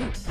우